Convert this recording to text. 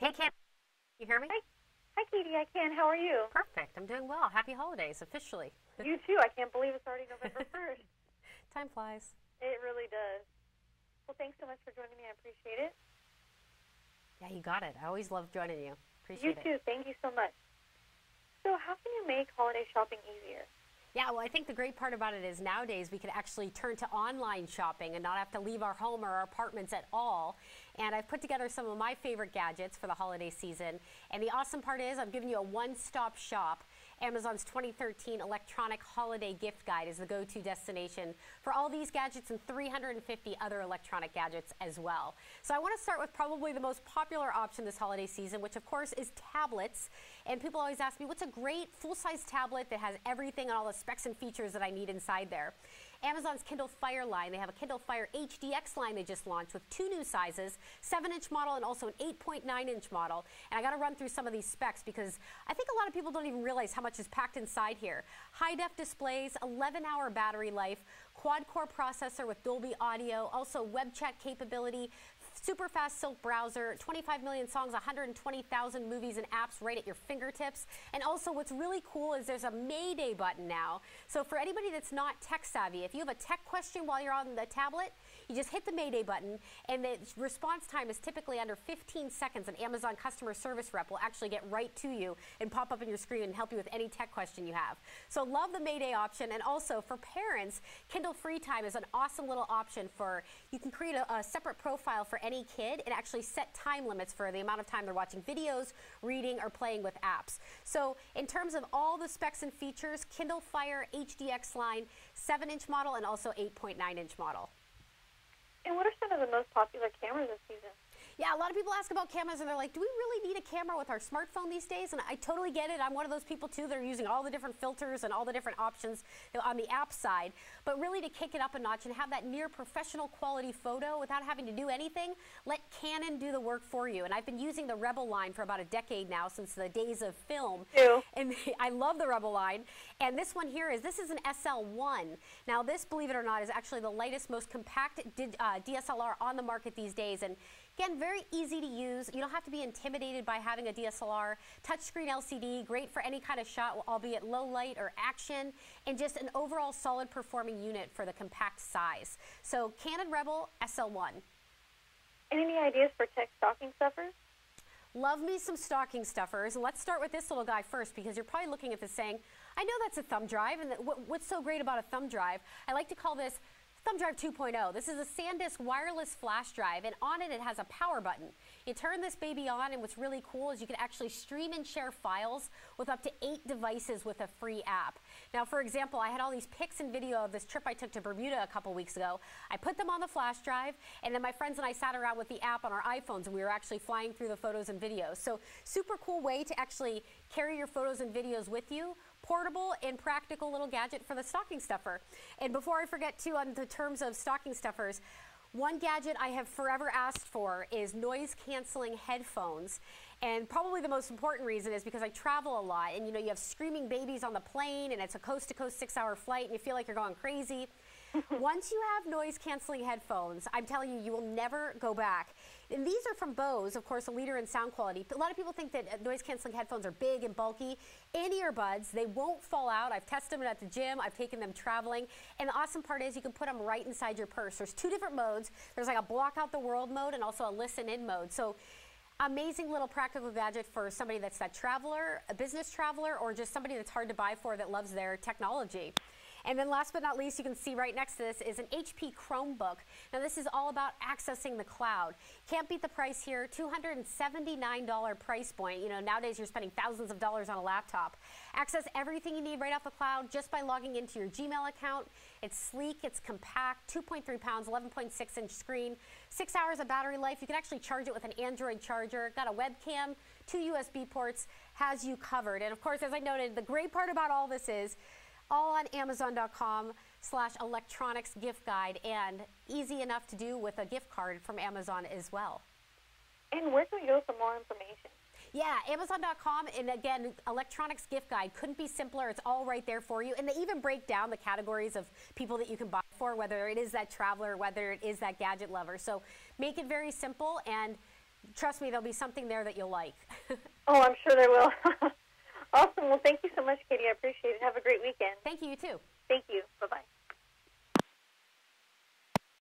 Hey, Kim. You hear me? Hi. Hi, Katie. I can. How are you? Perfect. I'm doing well. Happy holidays, officially. You too. I can't believe it's already November 1st. Time flies. It really does. Well, thanks so much for joining me. I appreciate it. Yeah, you got it. I always love joining you. Appreciate you too. Thank you so much. So, how can you make holiday shopping easier? Yeah, well, I think the great part about it is nowadays we can actually turn to online shopping and not have to leave our home or our apartments at all. And I've put together some of my favorite gadgets for the holiday season. And the awesome part is I'm giving you a one-stop shop Amazon's 2013 Electronic Holiday Gift Guide is the go-to destination for all these gadgets and 350 other electronic gadgets as well. So I want to start with probably the most popular option this holiday season, which of course is tablets. And people always ask me, what's a great full-size tablet that has everything and all the specs and features that I need inside there? Amazon's Kindle Fire line. They have a Kindle Fire HDX line they just launched with two new sizes, 7-inch model and also an 8.9-inch model. And I got to run through some of these specs because I think a lot of people don't even realize how much is packed inside here. High-def displays, 11-hour battery life, quad-core processor with Dolby Audio, also web chat capability, super fast Silk browser, 25 million songs, 120,000 movies and apps right at your fingertips. And also what's really cool is there's a Mayday button now. So for anybody that's not tech savvy, if you have a tech question while you're on the tablet, you just hit the Mayday button and the response time is typically under 15 seconds. An Amazon customer service rep will actually get right to you and pop up on your screen and help you with any tech question you have. So love the Mayday option. And also for parents, Kindle Free Time is an awesome little option for, you can create a, a separate profile for any kid and actually set time limits for the amount of time they're watching videos, reading, or playing with apps. So in terms of all the specs and features, Kindle Fire HDX line, 7-inch model and also 8.9-inch model. And what are some of the most popular cameras this season? Yeah, a lot of people ask about cameras and they're like, do we really need a camera with our smartphone these days? And I totally get it. I'm one of those people too that are using all the different filters and all the different options on the app side. But really to kick it up a notch and have that near professional quality photo without having to do anything, let Canon do the work for you. And I've been using the Rebel line for about a decade now since the days of film. Ew. And I love the Rebel line. And this one here is, this is an SL1. Now this, believe it or not, is actually the lightest, most compact uh, DSLR on the market these days. And Again, very easy to use. You don't have to be intimidated by having a DSLR. Touchscreen LCD, great for any kind of shot, albeit low light or action, and just an overall solid performing unit for the compact size. So Canon Rebel SL1. Any ideas for tech stocking stuffers? Love me some stocking stuffers. And let's start with this little guy first because you're probably looking at this saying, I know that's a thumb drive. And what's so great about a thumb drive? I like to call this Thumb Drive 2.0. This is a SanDisk wireless flash drive, and on it, it has a power button. You turn this baby on, and what's really cool is you can actually stream and share files with up to eight devices with a free app. Now, for example, I had all these pics and video of this trip I took to Bermuda a couple weeks ago. I put them on the flash drive, and then my friends and I sat around with the app on our iPhones, and we were actually flying through the photos and videos. So, super cool way to actually carry your photos and videos with you portable and practical little gadget for the stocking stuffer. And before I forget too, on the terms of stocking stuffers, one gadget I have forever asked for is noise canceling headphones. And probably the most important reason is because I travel a lot and you know you have screaming babies on the plane and it's a coast to coast six hour flight and you feel like you're going crazy. Once you have noise canceling headphones, I'm telling you, you will never go back. And these are from Bose, of course, a leader in sound quality. A lot of people think that uh, noise canceling headphones are big and bulky. In earbuds, they won't fall out. I've tested them at the gym, I've taken them traveling. And the awesome part is you can put them right inside your purse. There's two different modes. There's like a block out the world mode and also a listen in mode. So amazing little practical gadget for somebody that's that traveler, a business traveler, or just somebody that's hard to buy for that loves their technology. And then last but not least, you can see right next to this is an HP Chromebook. Now this is all about accessing the cloud. Can't beat the price here, $279 price point. You know, nowadays you're spending thousands of dollars on a laptop. Access everything you need right off the cloud just by logging into your Gmail account. It's sleek, it's compact, 2.3 pounds, 11.6 inch screen, six hours of battery life. You can actually charge it with an Android charger, got a webcam, two USB ports, has you covered. And of course, as I noted, the great part about all this is all on Amazon.com slash electronics gift guide and easy enough to do with a gift card from Amazon as well. And where can we go for more information? Yeah, Amazon.com, and again, electronics gift guide couldn't be simpler. It's all right there for you. And they even break down the categories of people that you can buy for, whether it is that traveler, whether it is that gadget lover. So make it very simple and trust me, there'll be something there that you'll like. oh, I'm sure there will. Awesome. Well, thank you so much, Katie. I appreciate it. Have a great weekend. Thank you. You too. Thank you. Bye bye.